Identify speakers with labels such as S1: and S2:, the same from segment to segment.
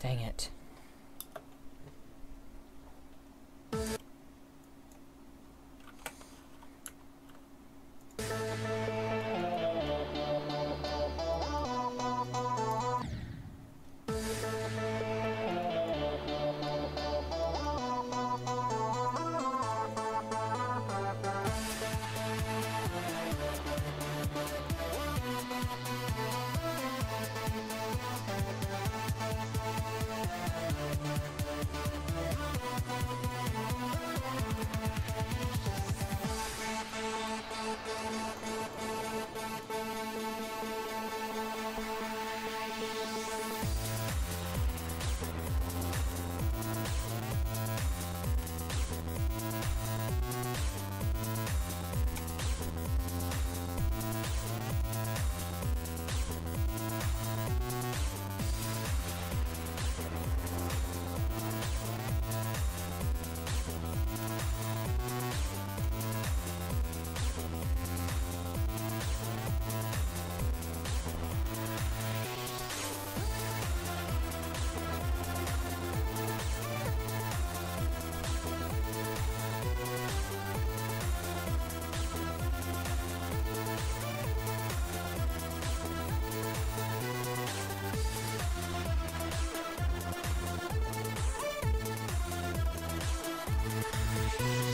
S1: Dang it.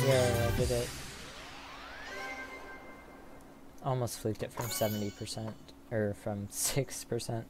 S1: Yeah, I did it. Almost fluked it from 70%, or from 6%.